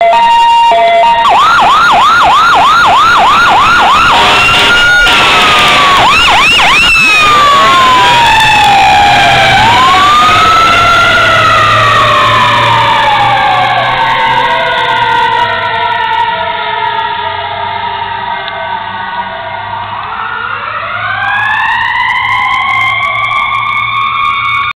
you.